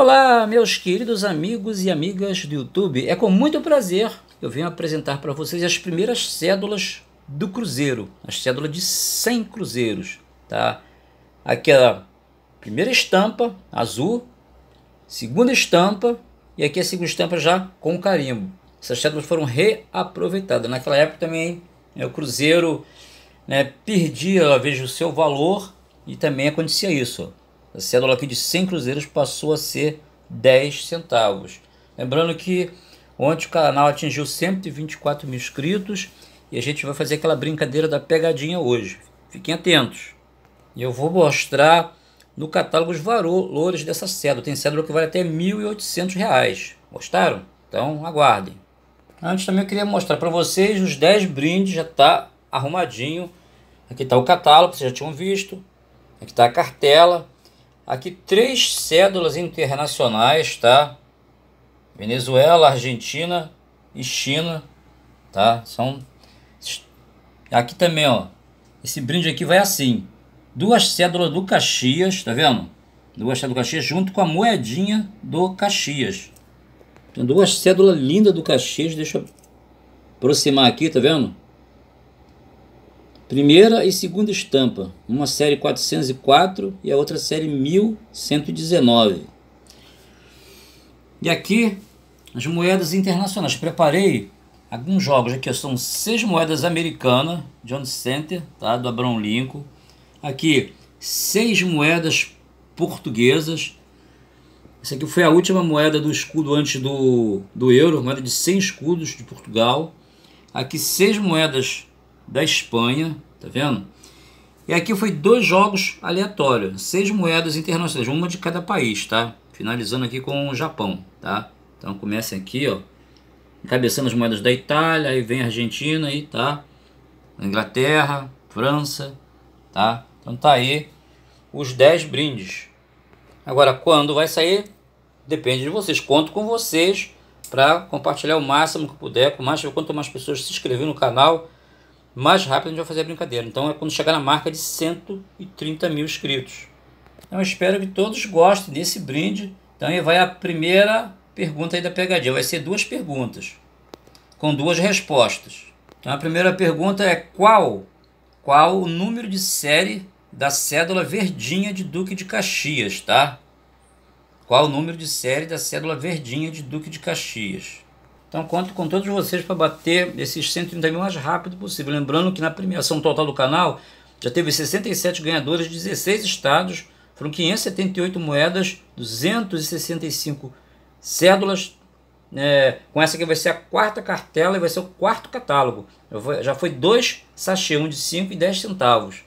Olá, meus queridos amigos e amigas do YouTube. É com muito prazer eu venho apresentar para vocês as primeiras cédulas do Cruzeiro, as cédulas de 100 cruzeiros, tá? Aqui é a primeira estampa azul, segunda estampa e aqui a segunda estampa já com carimbo. Essas cédulas foram reaproveitadas. Naquela época também né, o Cruzeiro né, perdia, vezes, o seu valor e também acontecia isso. A cédula aqui de 100 cruzeiros passou a ser 10 centavos. Lembrando que ontem o canal atingiu 124 mil inscritos e a gente vai fazer aquela brincadeira da pegadinha hoje. Fiquem atentos. E eu vou mostrar no catálogo os valores dessa cédula. Tem cédula que vale até R$ 1.800. Gostaram? Então aguardem. Antes também eu queria mostrar para vocês os 10 brindes, já está arrumadinho. Aqui está o catálogo, vocês já tinham visto. Aqui está a cartela. Aqui três cédulas internacionais, tá? Venezuela, Argentina e China, tá? São aqui também, ó. Esse brinde aqui vai assim: duas cédulas do Caxias, tá vendo? Duas cédulas do Caxias junto com a moedinha do Caxias. Tem duas cédulas lindas do Caxias, deixa eu aproximar aqui, tá vendo? Primeira e segunda estampa, uma série 404 e a outra série 1119. E aqui as moedas internacionais. Preparei alguns jogos aqui, são seis moedas americanas, John Center, tá, do Abraham Lincoln. Aqui seis moedas portuguesas. Essa aqui foi a última moeda do escudo antes do, do euro, moeda de 100 escudos de Portugal. Aqui seis moedas da Espanha, tá vendo? E aqui foi dois jogos aleatórios, seis moedas internacionais, uma de cada país, tá? Finalizando aqui com o Japão, tá? Então comecem aqui, ó, encabeçando as moedas da Itália, aí vem a Argentina aí, tá? Inglaterra, França, tá? Então tá aí os 10 brindes. Agora, quando vai sair? Depende de vocês. Conto com vocês para compartilhar o máximo que puder, com mais, quanto mais pessoas se inscreverem no canal, mais rápido a gente vai fazer a brincadeira. Então é quando chegar na marca de 130 mil inscritos. Então espero que todos gostem desse brinde. Então aí vai a primeira pergunta aí da pegadinha. Vai ser duas perguntas com duas respostas. Então a primeira pergunta é qual qual o número de série da cédula verdinha de Duque de Caxias, tá? Qual o número de série da cédula verdinha de Duque de Caxias? Então conto com todos vocês para bater esses 130 mil o mais rápido possível. Lembrando que na premiação total do canal já teve 67 ganhadores de 16 estados, foram 578 moedas, 265 cédulas. É, com essa aqui vai ser a quarta cartela e vai ser o quarto catálogo. Já foi dois sachê, um de 5 e 10 centavos.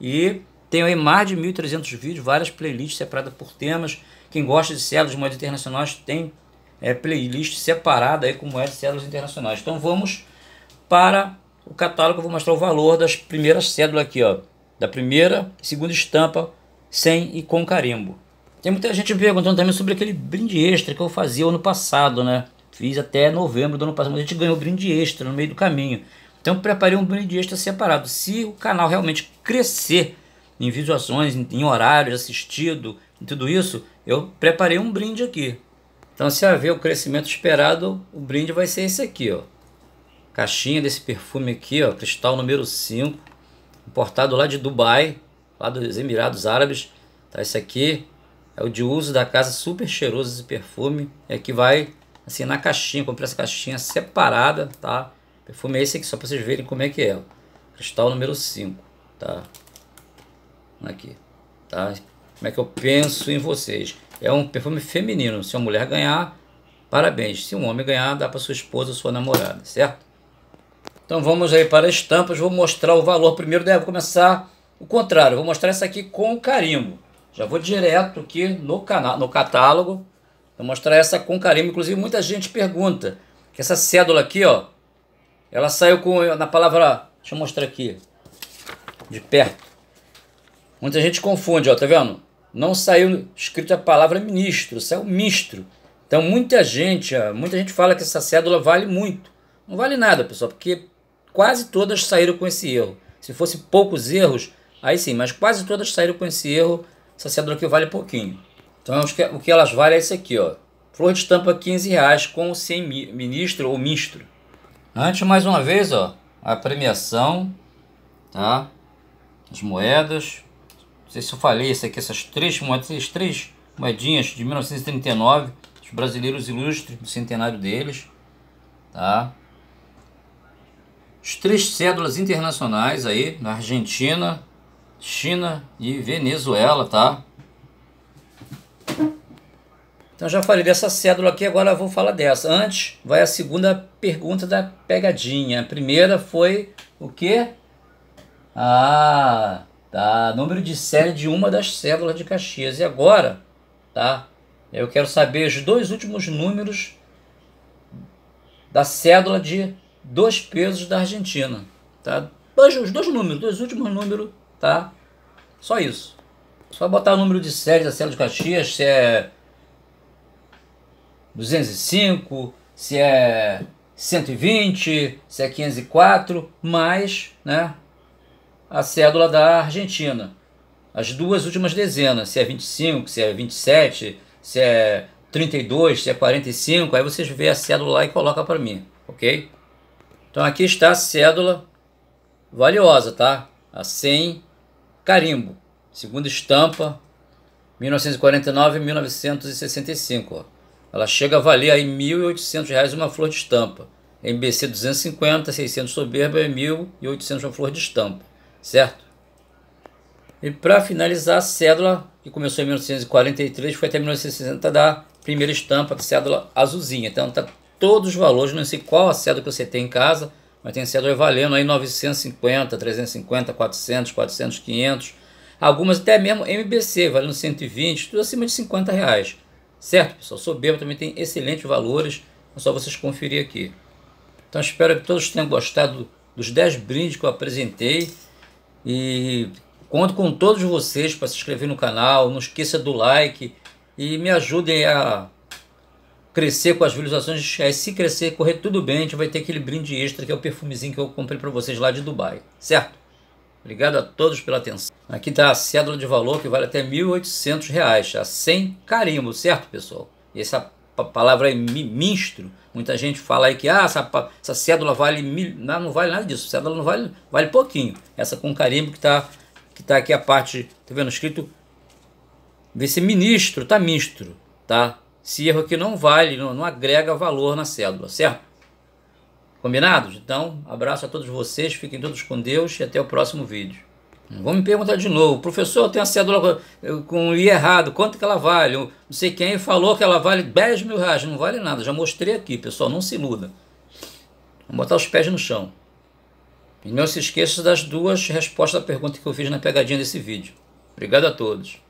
E tenho aí mais de 1.300 vídeos, várias playlists separadas por temas. Quem gosta de células de moedas internacionais tem é, playlist separada aí com moedas e cédulas internacionais. Então vamos para o catálogo, eu vou mostrar o valor das primeiras cédulas aqui, ó. Da primeira e segunda estampa, sem e com carimbo. Tem muita gente perguntando também sobre aquele brinde extra que eu fazia ano passado, né? Fiz até novembro do ano passado, mas a gente ganhou brinde extra no meio do caminho. Então preparei um brinde extra separado. Se o canal realmente crescer em visualizações, em horários assistido, em tudo isso, eu preparei um brinde aqui. Então, se haver o crescimento esperado, o brinde vai ser esse aqui, ó. Caixinha desse perfume aqui, ó, cristal número 5, importado lá de Dubai, lá dos Emirados Árabes. Tá, esse aqui é o de uso da casa, super cheiroso esse perfume. É que vai assim na caixinha, comprei essa caixinha separada, tá? Perfume é esse aqui, só para vocês verem como é que é. Ó. Cristal número 5, tá? Aqui, tá? Como é que eu penso em vocês? é um perfume feminino. Se uma mulher ganhar, parabéns. Se um homem ganhar, dá para sua esposa, sua namorada, certo? Então vamos aí para estampas. Vou mostrar o valor primeiro. Deve começar o contrário. Vou mostrar essa aqui com carimbo. Já vou direto aqui no canal, no catálogo. Vou mostrar essa com carimbo. Inclusive muita gente pergunta que essa cédula aqui, ó, ela saiu com na palavra, deixa eu mostrar aqui de perto. Muita gente confunde, ó, tá vendo? Não saiu escrito a palavra ministro, saiu mistro. Então muita gente, muita gente fala que essa cédula vale muito. Não vale nada, pessoal, porque quase todas saíram com esse erro. Se fosse poucos erros, aí sim, mas quase todas saíram com esse erro. Essa cédula aqui vale pouquinho. Então o que elas valem é isso aqui, ó. Flor de estampa 15 reais com sem ministro ou mistro. Antes, mais uma vez, ó, a premiação, tá? As moedas. Não sei se eu falei isso aqui, essas três moedas, essas três moedinhas de 1939, os brasileiros ilustres, do centenário deles, tá? Os três cédulas internacionais aí, na Argentina, China e Venezuela, tá? Então já falei dessa cédula aqui, agora vou falar dessa. Antes, vai a segunda pergunta da pegadinha. A primeira foi o quê? Ah, tá. Número de série de uma das cédulas de Caxias. E agora, tá? Eu quero saber os dois últimos números da cédula de dois pesos da Argentina, tá? Dois, os dois números, dois últimos números, tá? Só isso. Só botar o número de série da cédula de Caxias, se é 205, se é 120, se é 504, mais né, a cédula da Argentina. As duas últimas dezenas, se é 25, se é 27, se é 32, se é 45, aí vocês vê a cédula lá e coloca para mim, ok? Então aqui está a cédula valiosa, tá? A 100 carimbo, segunda estampa, 1949 1965, ó. Ela chega a valer aí R$ 1.800 uma flor de estampa. MBC 250, 600 soberba é 1.800 uma flor de estampa, certo? E para finalizar, a cédula, que começou em 1943, foi até 1960 da primeira estampa, cédula azulzinha. Então tá todos os valores, não sei qual a cédula que você tem em casa, mas tem cédula valendo aí 950, 350, 400, 400, 500. Algumas até mesmo MBC, valendo 120, tudo acima de 50 reais. Certo, pessoal? Soberba também tem excelentes valores, é só vocês conferir aqui. Então espero que todos tenham gostado dos 10 brindes que eu apresentei e conto com todos vocês para se inscrever no canal, não esqueça do like e me ajudem a crescer com as visualizações. Se crescer, correr tudo bem, a gente vai ter aquele brinde extra que é o perfumezinho que eu comprei para vocês lá de Dubai, certo? Obrigado a todos pela atenção. Aqui está a cédula de valor que vale até R$ 1.800, a 100 carimbo, certo, pessoal? E essa palavra é minstro. Muita gente fala aí que ah, essa, essa cédula vale mil. Não, não vale nada disso. Cédula não vale, vale pouquinho. Essa com carimbo que está que tá aqui a parte, tá vendo escrito? Vê se ministro, tá mistro, tá? Esse erro aqui não vale, não, não agrega valor na cédula, certo? Combinados? Então, abraço a todos vocês, fiquem todos com Deus e até o próximo vídeo. Vamos me perguntar de novo, professor, eu tenho a cédula com I errado, quanto que ela vale? Não sei quem falou que ela vale 10 mil reais, não vale nada, já mostrei aqui, pessoal, não se iluda. Vamos botar os pés no chão. E não se esqueça das duas respostas à pergunta que eu fiz na pegadinha desse vídeo. Obrigado a todos.